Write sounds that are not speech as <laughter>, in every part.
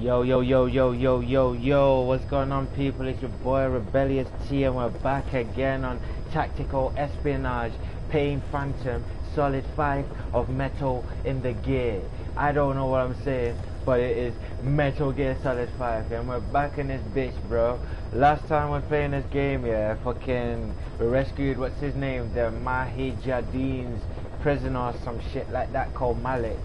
Yo, yo, yo, yo, yo, yo, yo, what's going on people? It's your boy Rebellious T and we're back again on Tactical Espionage, Pain Phantom, Solid 5 of Metal in the Gear. I don't know what I'm saying, but it is Metal Gear Solid 5 and we're back in this bitch, bro. Last time we're playing this game, yeah, fucking, we rescued, what's his name, the Mahijadine's prisoner or some shit like that called Malik.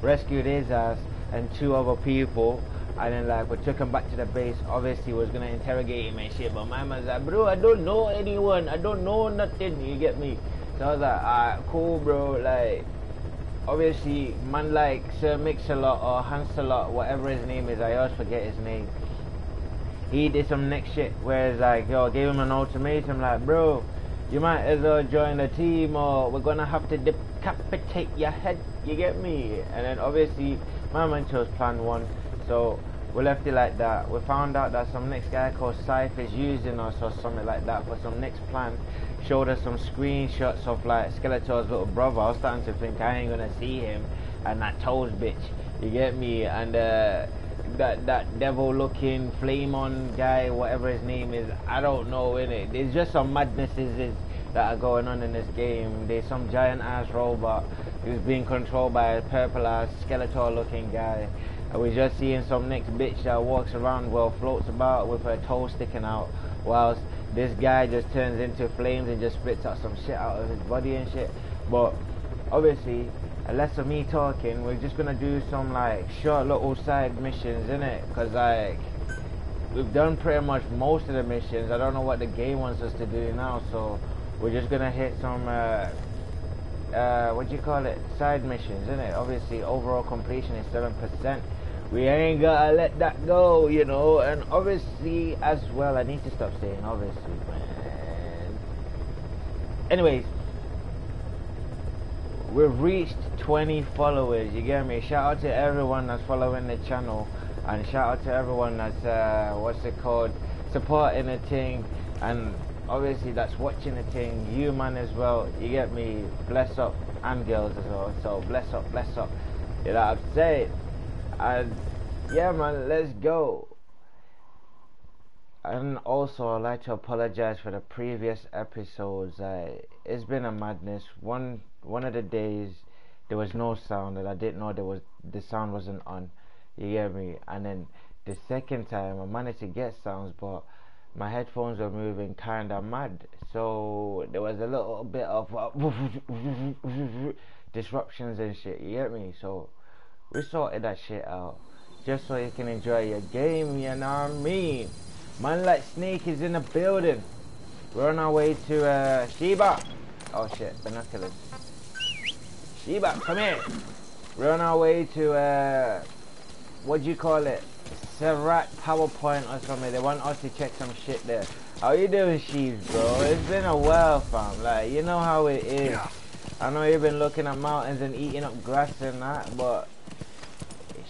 Rescued his ass and two other people and then like we took him back to the base. Obviously was gonna interrogate him and shit, but my man's like, bro, I don't know anyone. I don't know nothing. You get me? So I was like, alright, cool, bro. Like, obviously, man like Sir Mix-a-Lot or Hansalot, whatever his name is. I always forget his name. He did some next shit where it's like, yo, gave him an ultimatum, like, bro, you might as well join the team or we're gonna have to decapitate your head. You get me? And then obviously, my man chose plan one. So we left it like that. We found out that some next guy called Scythe is using us or something like that for some next plan. Showed us some screenshots of like Skeletor's little brother. I was starting to think I ain't gonna see him and that toes bitch. You get me? And uh, that that devil looking flame on guy, whatever his name is, I don't know in it. There's just some madnesses that are going on in this game. There's some giant ass robot who's being controlled by a purple ass Skeletor looking guy. And we're just seeing some next bitch that walks around, well, floats about with her toe sticking out, whilst this guy just turns into flames and just spits out some shit out of his body and shit. But obviously, less of me talking, we're just gonna do some like short little side missions, in it, Cause like we've done pretty much most of the missions. I don't know what the game wants us to do now, so we're just gonna hit some uh, uh, what do you call it? Side missions, isn't it? Obviously, overall completion is seven percent we ain't gotta let that go, you know. And obviously, as well, I need to stop saying obviously, man. Anyways, we've reached 20 followers. You get me? Shout out to everyone that's following the channel, and shout out to everyone that's uh, what's it called, supporting the thing, and obviously that's watching the thing. You man as well. You get me? Bless up and girls as well. So bless up, bless up. You know what I'm saying? And yeah, man, let's go. And also, I'd like to apologize for the previous episodes. Uh, it's been a madness. One one of the days there was no sound, and I didn't know there was the sound wasn't on. You get me? And then the second time, I managed to get sounds, but my headphones were moving kinda mad. So there was a little bit of uh, <laughs> disruptions and shit. You get me? So we sorted that shit out. Just so you can enjoy your game, you know what I mean? Man like Snake is in the building. We're on our way to uh, Sheba. Oh shit, binoculars. Sheba, come here. We're on our way to, uh, what do you call it? Serak PowerPoint or something. They want us to check some shit there. How you doing, Sheaves, bro? It's been a while, fam. Like, you know how it is. I know you've been looking at mountains and eating up grass and that, but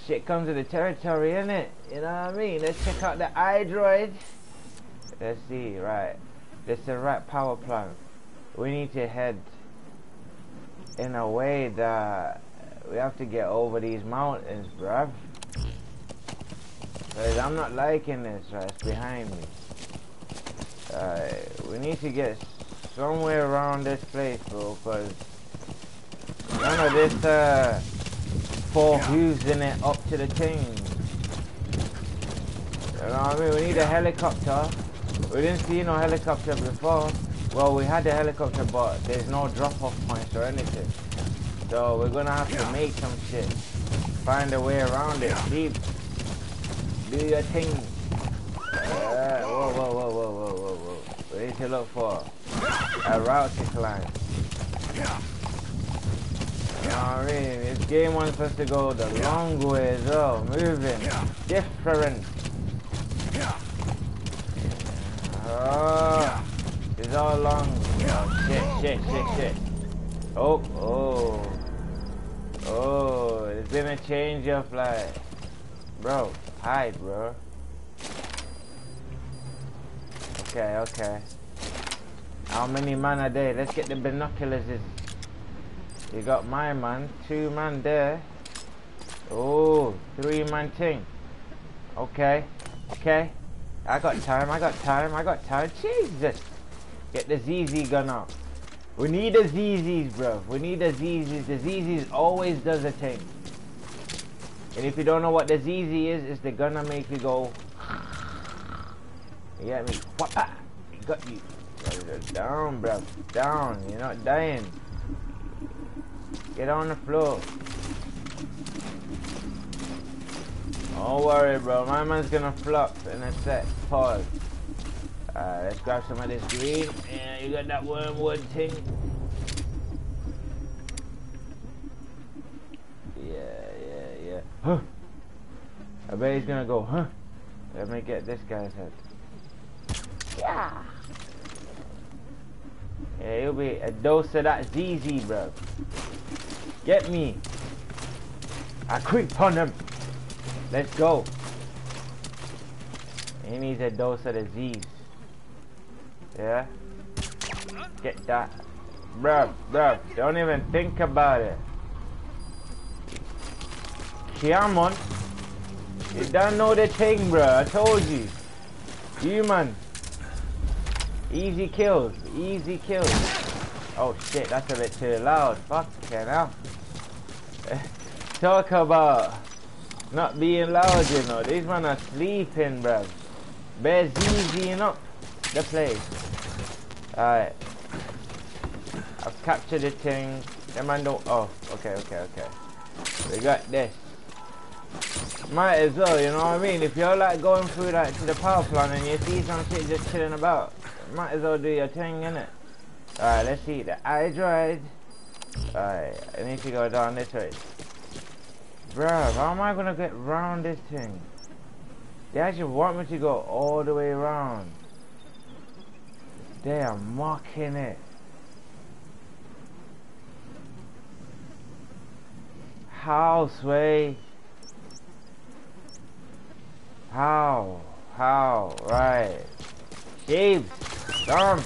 shit comes with the territory, innit? You know what I mean? Let's check out the iDroid. Let's see, right. This is the right power plant. We need to head in a way that we have to get over these mountains, bruv. Cause I'm not liking this, right? It's behind me. Uh, we need to get somewhere around this place, bro, cause none of this, uh, for using it up to the team. You know what I mean? We need a helicopter. We didn't see no helicopter before. Well, we had a helicopter, but there's no drop-off points or anything. So we're gonna have to make some shit. Find a way around it. Deep. Do your thing. Uh, whoa, whoa, whoa, whoa, whoa, whoa, whoa. We need to look for a route to climb. I mean, this game wants us to go the long way as well, moving, different. Oh, it's all long. Oh, shit, shit, shit, shit. Oh, oh. Oh, it's been a change of like, bro, hide, bro. Okay, okay. How many man are there? Let's get the binoculars in. You got my man, two man there. Oh, three man thing. Okay. Okay. I got time, I got time, I got time. Jesus. Get the ZZ gun out. We need the ZZs, bro. We need the ZZs. The ZZs always does a thing. And if you don't know what the ZZ is, it's the that make you go. <sighs> You get me? Whoppa! It got you. Down, bro. Down. You're not dying. Get on the floor. Don't worry, bro. My man's gonna flop in a sec. Pause. Alright, let's grab some of this green. Yeah, you got that wormwood thing. Yeah, yeah, yeah. Huh. I bet he's gonna go, huh? Let me get this guy's head. Yeah. Yeah, he'll be a dose of that ZZ, bro. Get me. I quick on him. Let's go. He needs a dose of Z's. Yeah? Get that. Bruh, bruh, don't even think about it. Come on. You don't know the thing, bruh. I told you. You, man. Easy kills. Easy kills. Oh, shit. That's a bit too loud. Fuck, hell. <laughs> Talk about not being loud, you know. These men are sleeping, bruv. Bear's easying up the place. Alright. I've captured the thing. Them man don't. Oh, okay, okay, okay. We got this. Might as well, you know what I mean? If you're like going through like to the power plant and you see some shit just chilling about, might as well do your thing, innit? Alright, let's see. The iDroid. Alright, I need to go down this way. Bruh, how am I gonna get round this thing? They actually want me to go all the way around. They are mocking it. How, Sway? How? How? Right. James, Dom.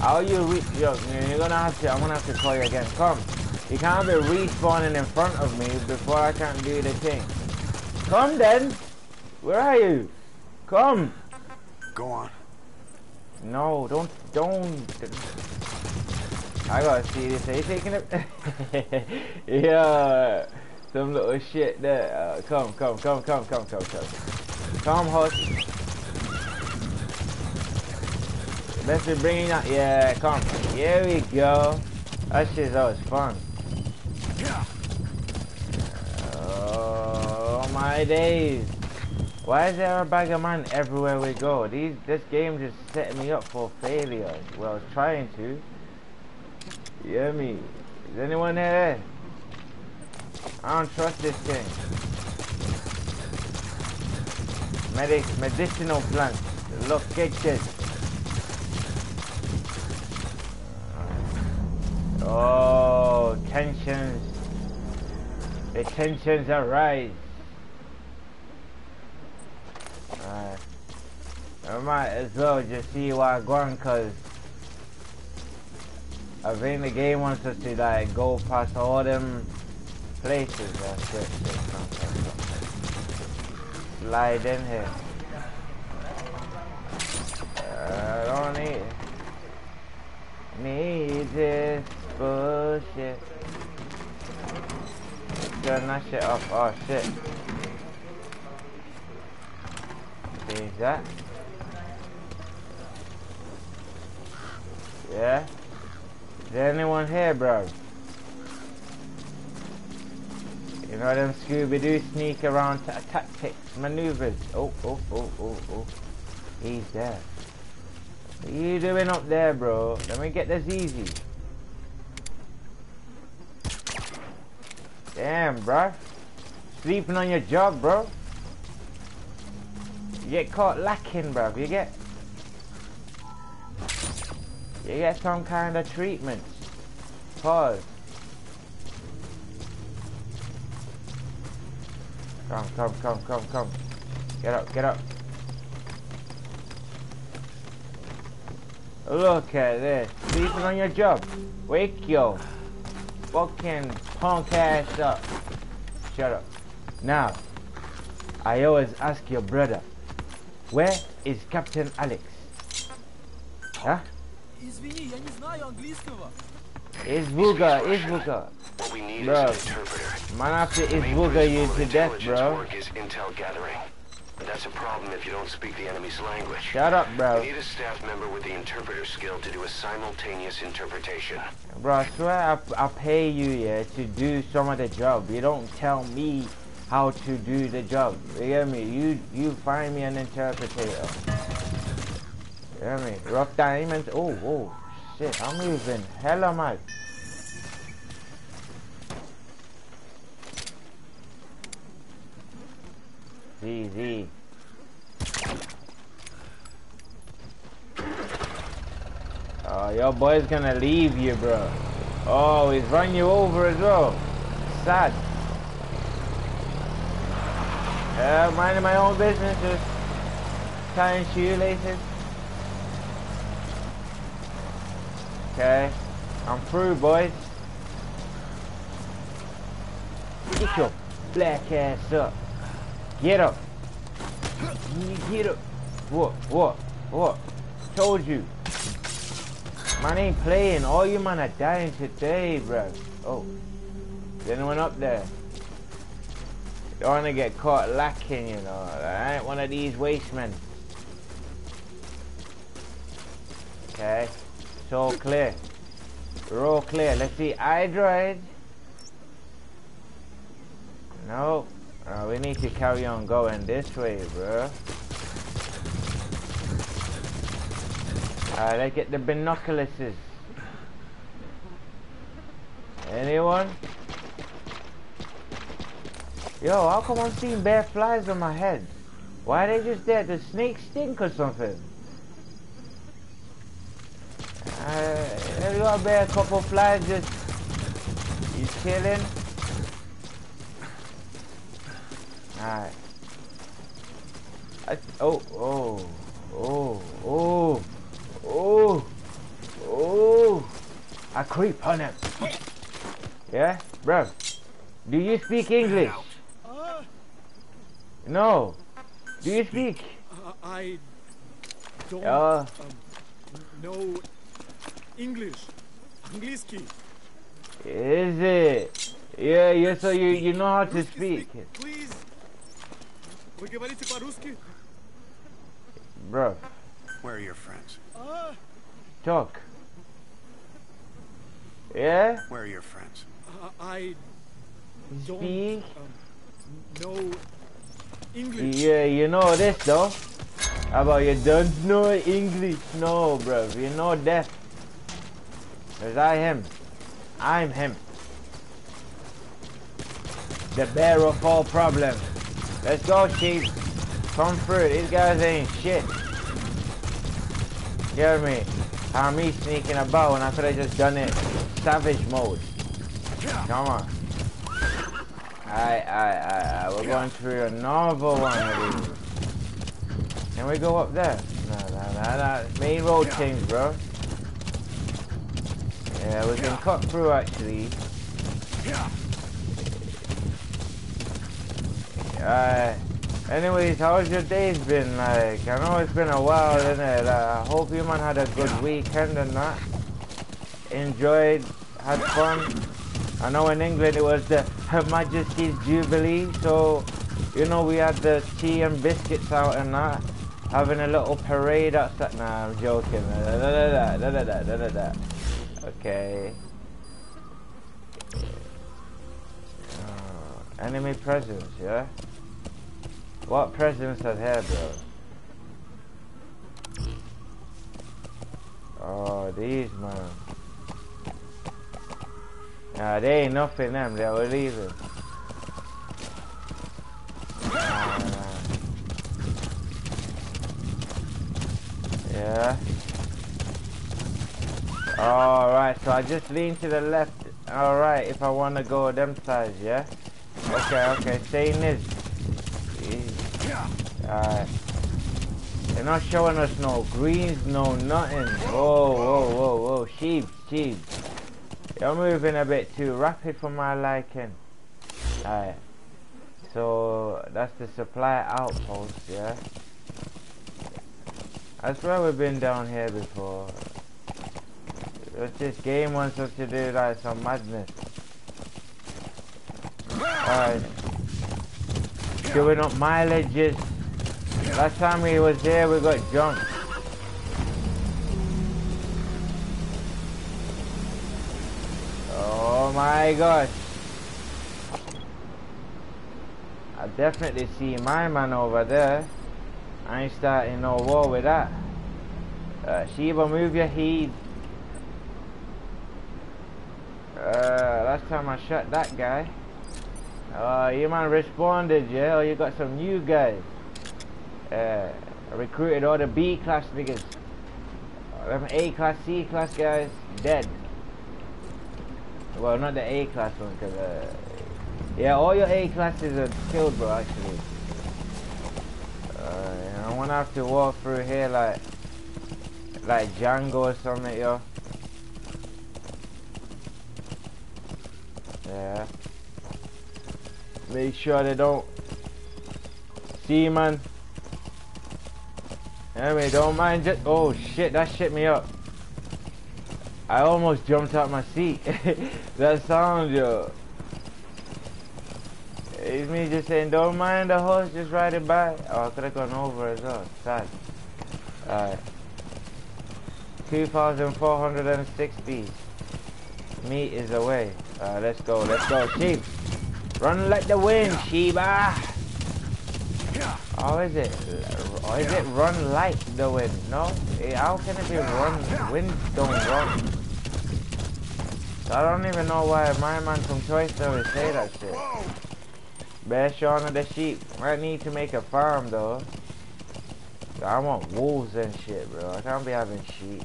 How you re- Yo, you're gonna have to, I'm gonna have to call you again. Come. You can't be respawning in front of me before I can do the thing. Come then. Where are you? Come. Go on. No, don't, don't. I gotta see this. Are you taking it? <laughs> yeah, some little shit there. Uh, come, come, come, come, come, come, come. Come, hush. Let's be bringing that. Yeah, come. Here we go. That shit's always fun. Oh my days. Why is there a bag of man everywhere we go? These this game just setting me up for failure. Well, trying to. Me? Is anyone there? I don't trust this thing. Medic medicinal plants. Look, Oh, tensions. The tensions arise. Alright. I might as well just see why I'm going cause I think the game wants us to like go past all them places. That's it. Slide in here. I don't need need this bullshit. Turn that shit off. Oh shit. See that? Yeah? Is there anyone here, bro? You know them Scooby-Doo sneak around tactics, maneuvers. Oh, oh, oh, oh, oh. He's there. What are you doing up there, bro? Let me get this easy. Damn, bro. Sleeping on your job, bro. You get caught lacking, bro. You get... You get some kind of treatment. Pause. Come, come, come, come, come. Get up, get up. Look at this. Sleeping on your job. Wake yo. Fucking punk ass up. Shut up. Now, I always ask your brother, where is Captain Alex? Huh? Извини, я не знаю английского. Izvuga, Izvuga. What we need Bro. is an interpreter. Man after The main Izvuga you principle to of death, intelligence bro. work is intel gathering. That's a problem if you don't speak the enemy's language. Shut up, bro. We need a staff member with the interpreter skill to do a simultaneous interpretation. Bro, I swear I, I pay you, yeah, to do some of the job. You don't tell me how to do the job. You get me? You you find me an interpreter. You get me? Rough diamonds. Oh, oh, shit. I'm moving hella mad. Easy. Oh, your boy's gonna leave you, bro. Oh, he's run you over as well. Sad. Uh, minding my own business, just tying shoelaces. Okay, I'm through, boys. Get your black ass up. Get up. Get up. What? What? What? Told you. Man ain't playing. All you man are dying today, bro. Oh. Is anyone up there? Don't wanna get caught lacking, you know. I ain't one of these waste men. Okay. It's all clear. We're all clear. Let's see. iDroid. No. Uh, we need to carry on going this way, bro. Alright, let's get the binoculars. Anyone? Yo, how come I'm seeing bare flies on my head? Why are they just there? The snake stink or something? Uh, you got a couple flies just... You chilling? I oh oh oh oh oh oh I creep on him. Yeah, bro. Do you speak English? No. Do you speak? I don't uh, know English. Angliski. Is it? Yeah, yeah. So you you know how to speak. Please. Вы говорите по-русски? bro. Where are your friends? А, Talk. Yeah. Where are your friends? uh, I don't Speak. um, know English. Yeah, you know this though. How about you don't know English? No, bro. You know that. Cause I him. I'm him. The bear of all problems. Let's go, Chief. Come through. These guys ain't shit. Get me? How me sneaking about when I could have just done it savage mode. Come on. Alright, alright, alright. We're going through another one of these. Can we go up there? No, no, no, no. Main road change, bro. Yeah, we can cut through actually. Uh, anyways, how's your days been like? I know it's been a while, isn't it? I uh, hope you man had a good weekend and that. Enjoyed, had fun. I know in England it was the Her Majesty's Jubilee, so you know we had the tea and biscuits out and that. Having a little parade outside. Nah, I'm joking. Da, da, da, okay. Uh, enemy presence, yeah? What presence are here, bro? Oh, these man. Nah, they ain't nothing them, they were leaving. Yeah. Alright, so I just lean to the left. Alright, if I wanna go them sides, yeah? Okay, okay, saying this. Alright. They're not showing us no greens, no nothing. Whoa, whoa, whoa, whoa. Sheep, sheep. You're moving a bit too rapid for my liking. Alright. So that's the supply outpost, yeah. I swear we've been down here before. It's this game wants us to do like some madness. Alright. Doing up mileages. Last time we was there we got jumped. Oh my gosh. I definitely see my man over there. I ain't starting no war with that. Uh, Shiva, move your head. Uh, last time I shot that guy. Uh, you man responded, yeah? Oh, you got some new guys. Uh, recruited all the B class niggas. Them A class, C class guys, dead. Well, not the A class one, cause uh, yeah, all your A classes are killed, bro. Actually, uh, I wanna have to walk through here like, like Django or something, yo. Yeah. Make sure they don't see, man. Anyway, don't mind just. Oh shit, that shit me up. I almost jumped out my seat. <laughs> that sound, yo. It's me just saying, don't mind the horse just ride it by. Oh, I could have gone over as well. Sad. Alright. 2,460 is away. Let's go, let's go. Sheep. Run like the wind, Sheba. Oh, is it? Or is it run like the wind? No? Eh, How can it be run? Wind don't run. I don't even know why my man from Toy Story say that shit. Best Shaun of the sheep. Might need to make a farm though. I want wolves and shit, bro. I can't be having sheep.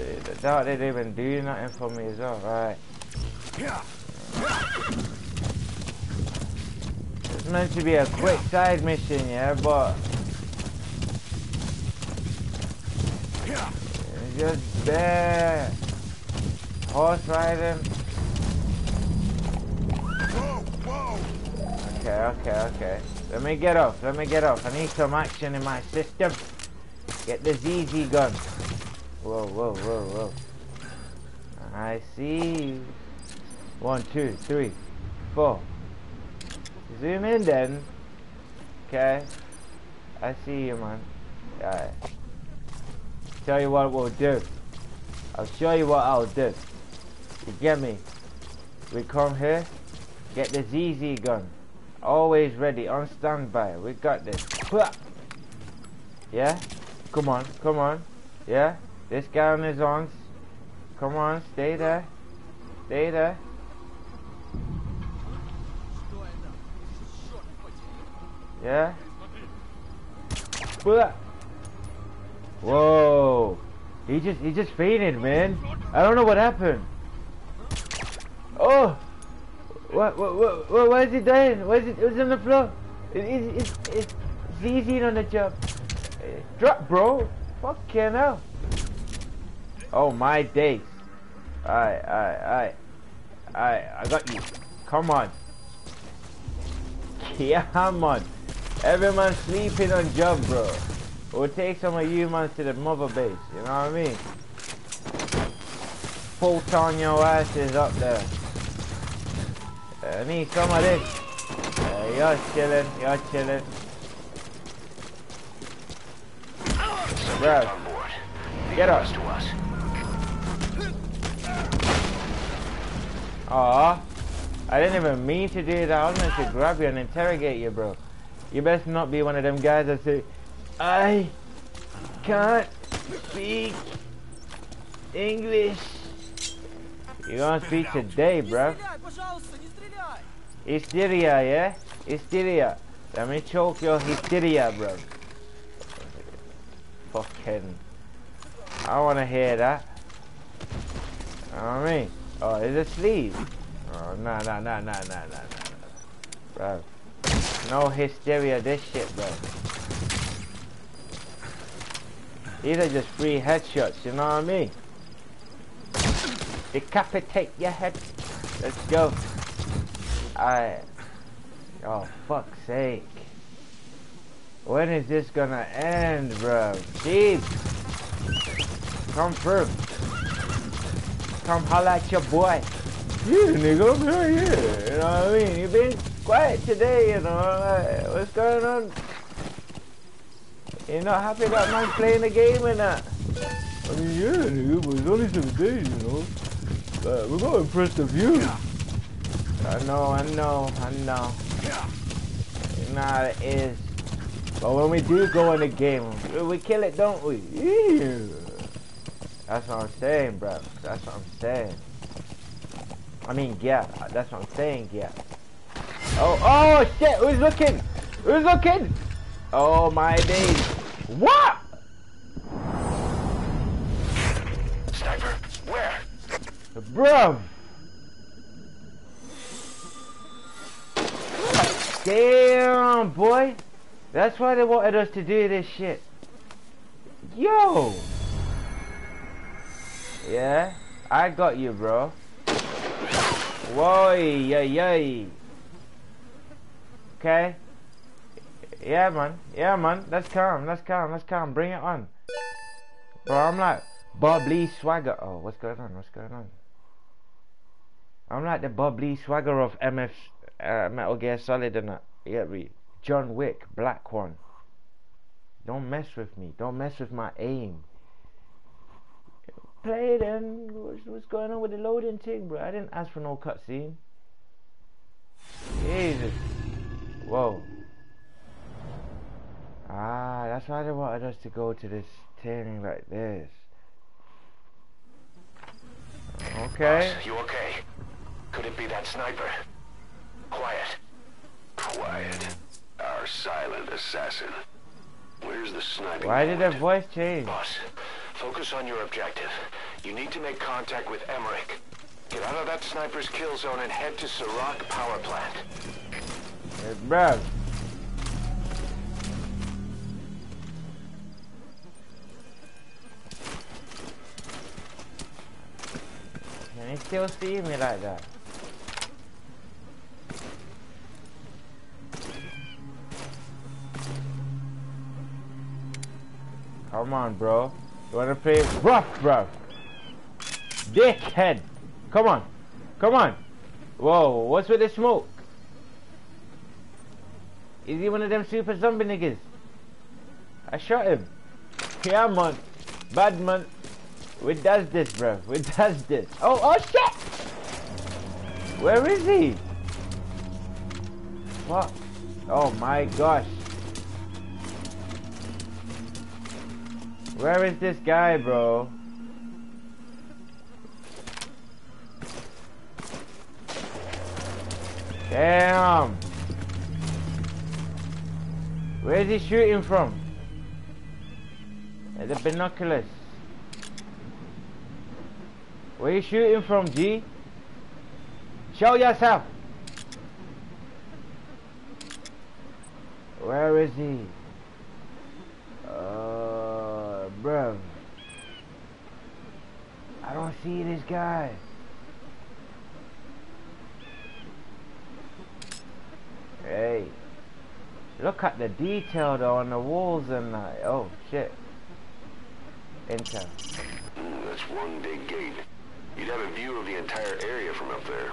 I doubt they'd even do nothing for me as well. Right. It's meant to be a quick side mission, yeah, but just there. Horse riding. Okay, okay, okay. Let me get off. Let me get off. I need some action in my system. Get the ZZ gun. Whoa, whoa, whoa, whoa. I see. One, two, three, four. Zoom in then. Okay. I see you, man. Alright. Tell you what we'll do. I'll show you what I'll do. You get me? We come here, get the ZZ gun. Always ready, on standby. We got this. Yeah? Come on, come on. Yeah? This guy on his arms. Come on, stay there. Stay there. Yeah? Whoa. He just he just fainted, man. I don't know what happened. Oh! What, what, what, what, why is he dying? Why is it, it's on the floor? It, it, it, it's easy on the job. Drop, bro. Fucking hell. Oh, my days. Alright, alright, alright. Alright, I got you. Come on. <laughs> Come on. Everyone sleeping on job, bro. We'll take some of you man to the mother base, you know what I mean? Full your asses up there. I need some of this. Uh, you're chilling, you're chilling. Bro, get up. Aw, I didn't even mean to do that. I was meant to grab you and interrogate you, bro. You best not be one of them guys that say, I can't speak English. You're gonna speak today, bro. Hysteria, yeah? Hysteria. Let me choke your hysteria, bro. Fucking. I wanna hear that. You what I mean? Oh, it's a sleeve. Oh, no, no, no, no, no, no, no. Bro. No hysteria, this shit, bro. These are just free headshots, you know what I mean? Decapitate your head. Let's go. Alright. Oh, fuck's sake. When is this gonna end, bro? Jeez. Come through. Come holla at your boy. Yeah, nigga, I'm here. You know what I mean? You've been quiet today, you know. Like, what's going on? You're not happy that man playing the game and that? I mean, yeah, nigga, but it's only seven days, you know. But we're gonna impress the view. I know, I know, I know. Nah, it is. But when we do go in the game, we kill it, don't we? Yeah. That's what I'm saying, bro. That's what I'm saying. I mean, yeah. That's what I'm saying, yeah. Oh, oh, shit. Who's looking? Who's looking? Oh, my days. What? Sniper, where? Bro. Damn, boy. That's why they wanted us to do this shit. Yo. Yeah, I got you, bro. Whoa, yeah, yeah. Okay. Yeah, man. Yeah, man. That's calm. That's calm. That's calm. Bring it on. Bro, I'm like Bob bubbly swagger. Oh, what's going on? What's going on? I'm like the Bob Lee Swagger of MF uh, Metal Gear Solid and that. Get me? John Wick, Black One. Don't mess with me. Don't mess with my aim. Play then. What's, what's going on with the loading thing, bro? I didn't ask for no cutscene. Jesus. Whoa. Ah, that's why they wanted us to go to this thing like this. Okay. Boss, you okay? Could it be that sniper? Quiet. Quiet. Our silent assassin. Where's the sniper? Why did their voice change? Boss, focus on your objective. You need to make contact with Emmerich. Get out of that sniper's kill zone and head to Serak power plant. Hey, bruh. Can you still see me like that? Come on, bro. You wanna play rough, bro? Dickhead! Come on! Come on! Whoa, what's with the smoke? Is he one of them super zombie niggas? I shot him. Yeah, man. Bad man. We does this, bro. We does this. Oh, oh shit! Where is he? What? Oh my gosh. Where is this guy, bro? Damn. Where is he shooting from? The binoculars. Where you shooting from, G? Show yourself. Where is he? Uh, bruv. I don't see this guy. Hey. Look at the detail though on the walls and. Oh shit. Enter. Mm, that's one big gate. You'd have a view of the entire area from up there.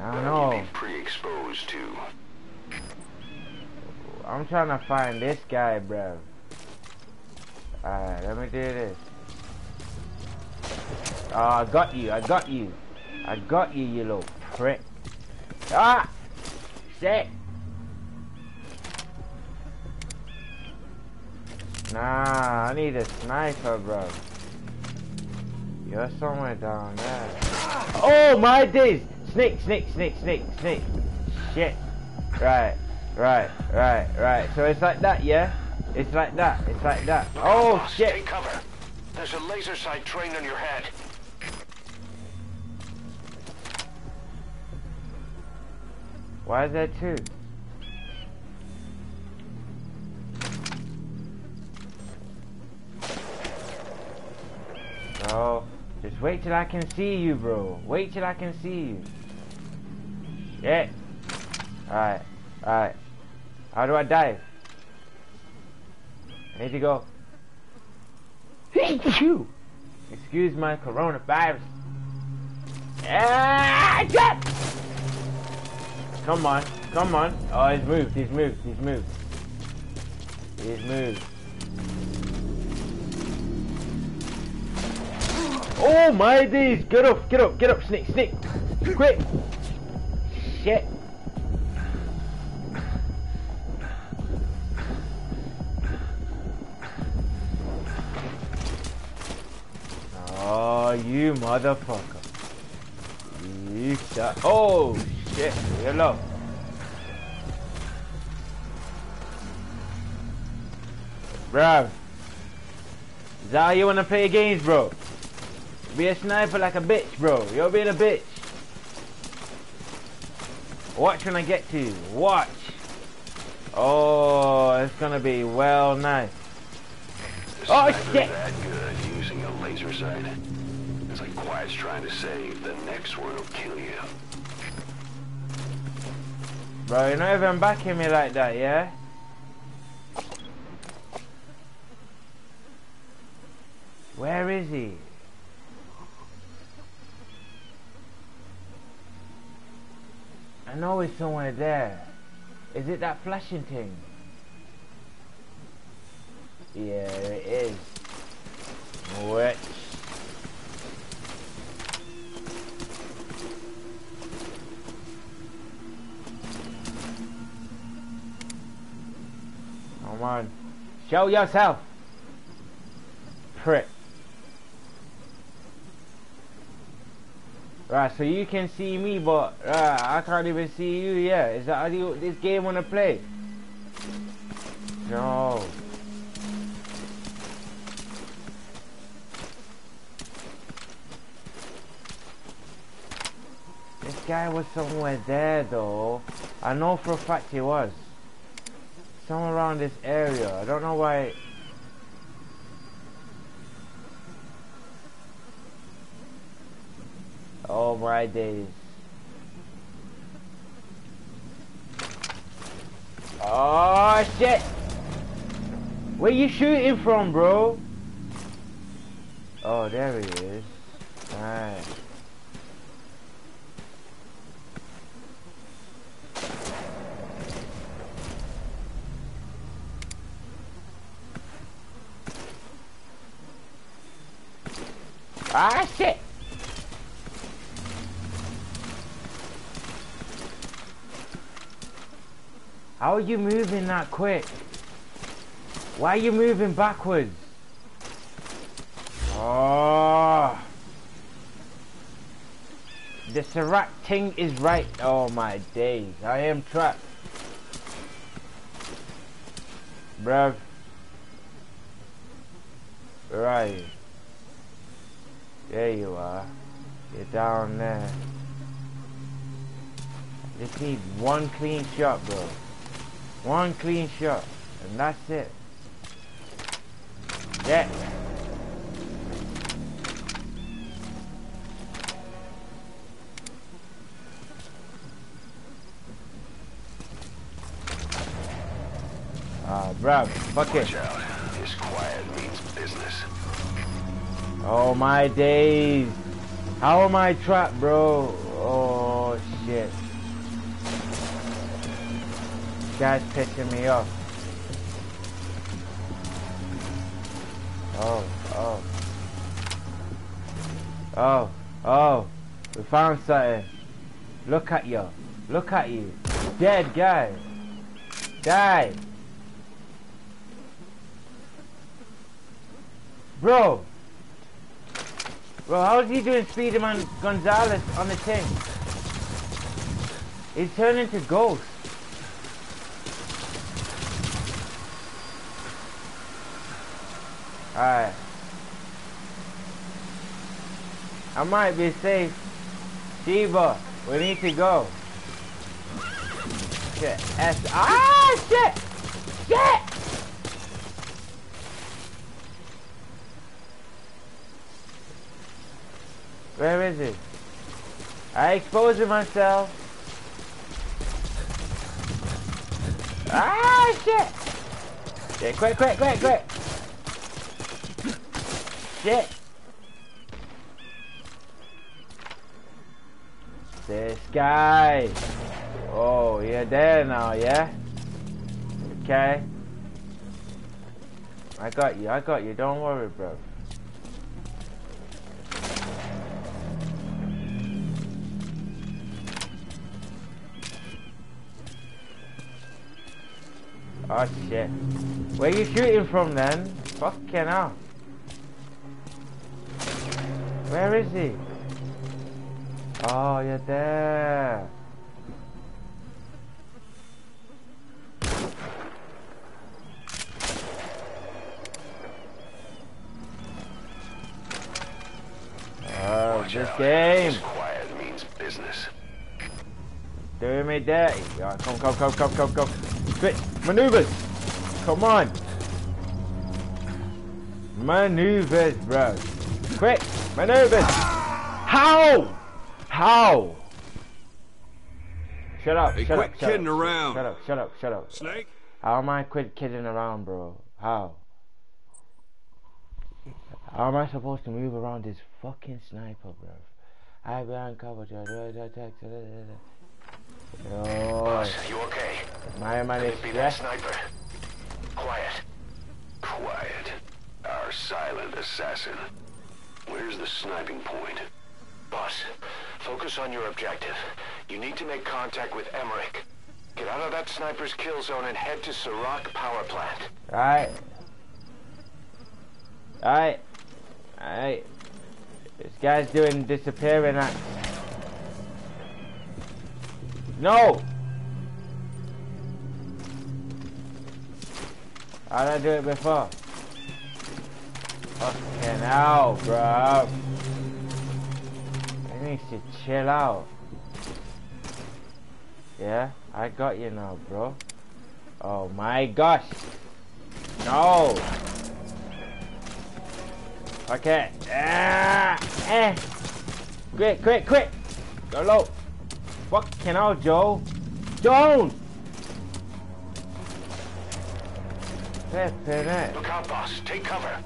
I But don't know. You'd be pre-exposed too. I'm trying to find this guy, bro. Alright, let me do this. Oh, I got you, I got you. I got you, you little prick. Ah! Shit! Nah, I need a sniper, bro. You're somewhere down there. Oh my days! Snake, snake, snake, snake, snake. Shit. Right, right, right, right. So it's like that, yeah? It's like that, it's like that. Oh shit! Take cover. There's a laser sight trained on your head. Why is there two? Just wait till I can see you, bro. Wait till I can see you. Yeah. Alright, alright. How do I dive? I need to go. Excuse my coronavirus. Ah! Come on, come on. Oh, he's moved, he's moved, he's moved. He's moved. Oh my days! Get up, get up, get up, snake, snake! Quick! Shit! Oh, you motherfucker. You shut. Oh, shit. Hello. Bro. Is that how you wanna play games, bro? Be a sniper like a bitch, bro. You're being a bitch. Watch when I get to you. Watch. Oh, it's gonna be well nice. Oh, shit. that good using a laser sight. It's like Quiet's trying to say the next one will kill you. Bro, you're not even backing me like that, yeah? Where is he? I know it's somewhere there. Is it that flashing thing? Yeah, it is. What? Come on. Show yourself. Prick. Right, so you can see me, but uh, I can't even see you. Yeah, is that how you, this game wanna play? No. This guy was somewhere there, though. I know for a fact he was. Somewhere around this area. I don't know why. Oh my days. Oh shit! Where you shooting from, bro? Oh, there he is. Alright. Ah shit! How are you moving that quick? Why are you moving backwards? Oh. The Serak thing is right. Oh my days. I am trapped. Bruv. Where are you? There you are. You're down there. Just need one clean shot, bro. One clean shot. And that's it. Yeah. Ah, bruv. Fuck it. Watch out. This Quiet means business. Oh my days. How am I trapped, bro? Oh shit. Guy's pissing me off. Oh, oh. Oh, oh. We found something. Look at you. Look at you. Dead guy. Die. Bro. Bro, how's he doing Spiderman Gonzalez on the thing? He's turned into ghost. Alright. I might be safe. Sheba, we need to go. Shit. S ah shit! Shit! Where is it? I exposed myself. Ah, shit! Yeah, quick, quick, quick, quick! Shit! This guy! Oh, you're there now, yeah? Okay. I got you, I got you, don't worry, bro. Oh shit. Where you shooting from then? Fucking hell. Where is he? Oh, you're there. Oh, Watch this out. game. Quiet means business. Doing me dirty. Yeah, come, come, come, come, come, come. Quick, maneuvers. Come on. Maneuvers, bro. Quick, maneuvers. How? How? Shut up, Hey, shut quit up, shut kidding up. around. Shut up, shut up, shut up. Snake? How am I quit kidding around, bro? How? How am I supposed to move around this fucking sniper, bro? I be uncovered. Yo, Boss, you okay? my man is be that sniper? Quiet. Quiet. Our silent assassin. Where's the sniping point? Boss, focus on your objective. You need to make contact with Emmerich. Get out of that sniper's kill zone and head to Serak power plant. Right. Right. Right. This guy's doing disappearing acts. No! How'd I do it before? Fucking hell, bro. You need to chill out. Yeah, I got you now, bro. Oh my gosh. No. Okay. Ah, eh. Quick, quick, quick. Go low. Fucking hell, Joe. Don't. Look out, boss. Take cover.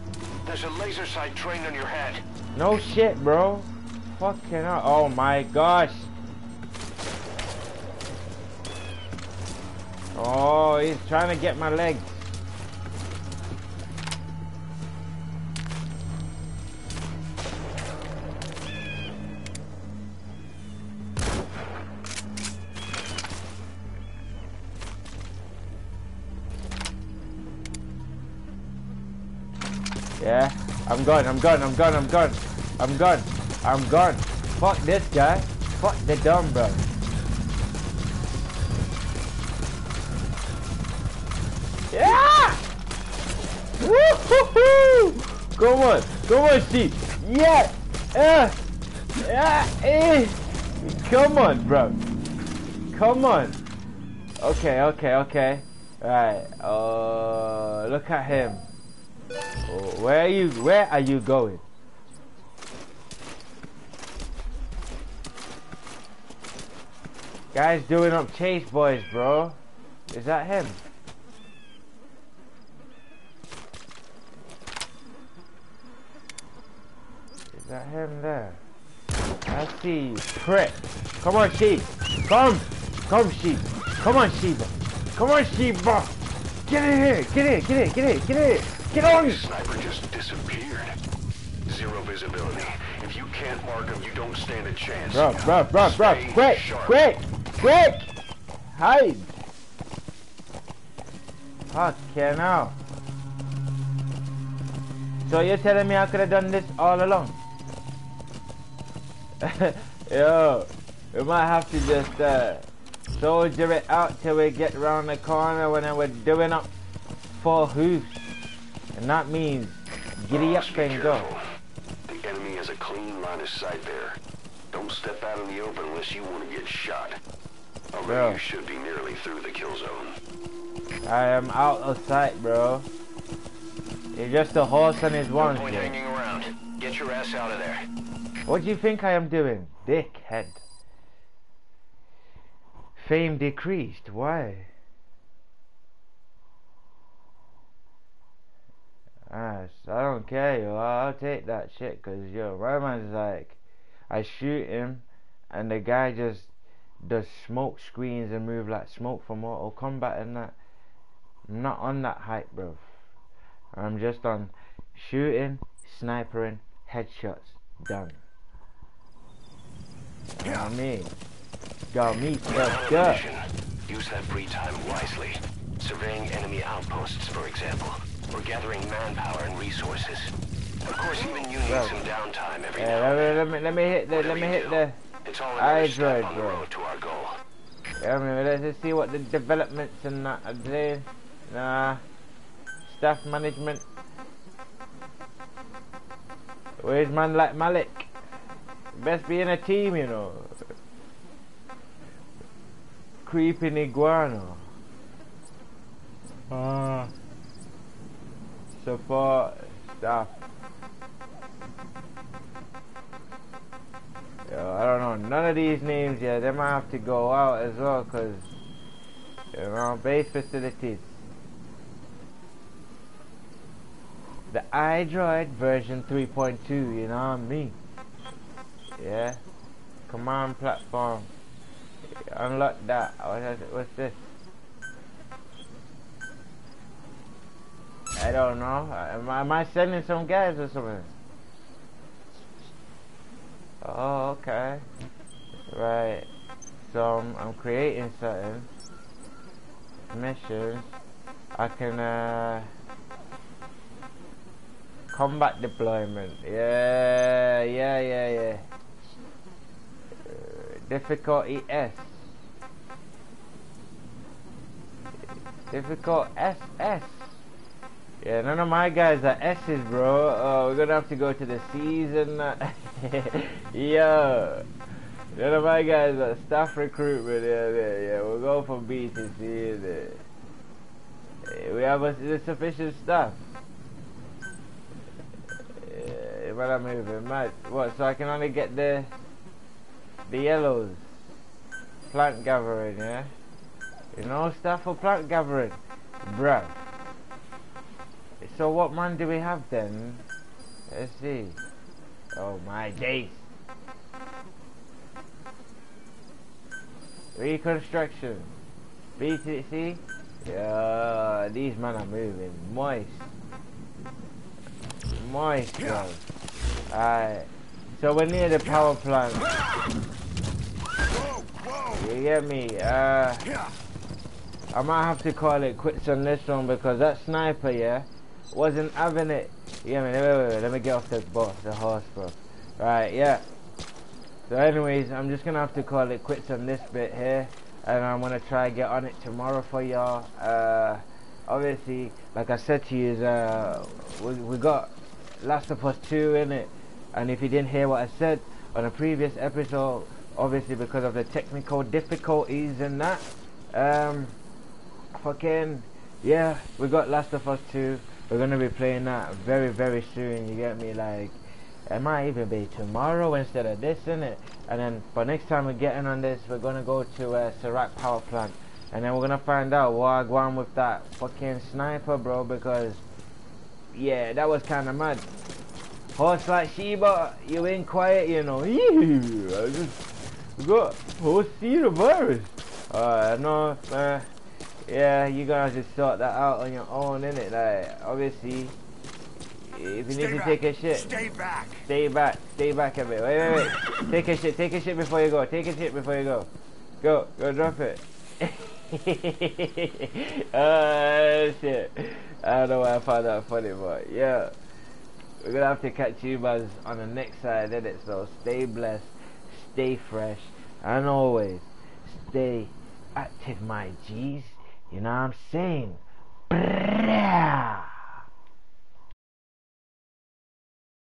There's a laser sight trained on your head. No shit, bro. Fucking hell. Oh my gosh. Oh, he's trying to get my legs. I'm gone, I'm gone, I'm gone, I'm gone. I'm gone, I'm gone. Fuck this guy. Fuck the dumb bro. Yeah! Woo-hoo-hoo! Come on, come on, sheep. Yeah! Uh, yeah! Eh. Come on, bro. Come on. Okay, okay, okay. Right. Uh, look at him. Where are you? Where are you going? Guys doing up chase boys, bro. Is that him? Is that him there? I see prick. Come on, sheep. Come. Come, sheep. Come on, Sheba. Come on, Sheba. Get in here. Get in. Get in. Get in. Get in. Get on. Sniper just disappeared. Zero visibility. If you can't mark him, you don't stand a chance. Bro, bro, bro, bro. Quick. Quick. Quick. Hide. Fucking hell. So you're telling me I could have done this all along? <laughs> Yo, we might have to just uh, soldier it out till we get round the corner when we're doing up four hooves. And that means giddy up and go. The enemy has a clean line of sight there. Don't step out in the open unless you want to get shot. Although Bro. you should be nearly through the kill zone. I am out of sight, bro. You're just a horse and his No one. point hanging around. Get your ass out of there. What do you think I am doing? Dickhead. Fame decreased. Why? I don't care, yo. I'll take that shit, cause yo, my man's like, I shoot him, and the guy just does smoke screens and move like smoke from Mortal Kombat and that. I'm not on that hype, bro. I'm just on shooting, snipering, headshots, done. You know what I mean? Got me fucked up. Use that free time wisely. Surveying enemy outposts, for example, or gathering manpower and resources. Of course, even you need Well, some downtime every Yeah, now let me, let me hit the let me hit do, the. It's all I another step the bro. road to our goal. Yeah, I mean, let's just see what the developments and that are doing. Nah, staff management. Where's man like Malik? Best be in a team, you know. Creeping iguana. Ah. Support staff. Yo, I don't know. None of these names yet. They might have to go out as well, cause you know base facilities. The iDroid version 3.2. You know mean? Yeah. Command platform. Unlock that. What's this? I don't know. Am am I sending some guys or something? Oh, okay. Right. So I'm, I'm creating something. Missions. I can, uh... Combat deployment. Yeah, yeah, yeah, yeah. Difficulty S. Difficult SS. Yeah, none of my guys are S's, bro. Uh, we're gonna have to go to the C's and that. Yo. None of my guys are staff recruitment. Yeah, yeah, yeah. We'll go from B to C. Uh, eh, we have a, sufficient staff. Yeah, but I'm moving mad. What? So I can only get the the yellows. Plant gathering, yeah. You know, staff for plant gathering, bruh. So what man do we have then? Let's see. Oh my days. Reconstruction. BTC. Yeah, these men are moving. Moist. Moist, bro. Alright. So we're near the power plant. You get me? Uh, I might have to call it quits on this one because that sniper, yeah, wasn't having it. Yeah, man, wait, wait, wait, let me get off the boss, the horse, bro. Right, yeah. So anyways, I'm just gonna have to call it quits on this bit here. And I'm gonna try and get on it tomorrow for y'all. Uh, obviously, like I said to you, uh, we, we got Last of Us 2 in it. And if you didn't hear what I said on a previous episode, obviously because of the technical difficulties and that, um, fucking, yeah, we got Last of Us 2. We're gonna be playing that very, very soon. You get me? Like, it might even be tomorrow instead of this, innit? And then, but next time we're getting on this, we're gonna go to uh, Serak Power Plant, and then we're gonna find out what I go on with that fucking sniper, bro. Because, yeah, that was kind of mad. Horse like Sheba, you ain't quiet, you know. <laughs> I just got horse see the virus. Uh, no, uh, yeah, you're gonna just sort that out on your own, innit? Like, obviously, if you Stay need to back. take a shit, Stay back. stay back, stay back a bit. Wait, wait, wait. <laughs> take a shit, take a shit before you go. Take a shit before you go. Go, go, drop it. <laughs> oh shit! I don't know why I found that funny, but yeah, we're gonna have to catch you guys on the next side, innit? So stay blessed, stay fresh, and always stay active, my G's. You know what I'm saying? Brrrah.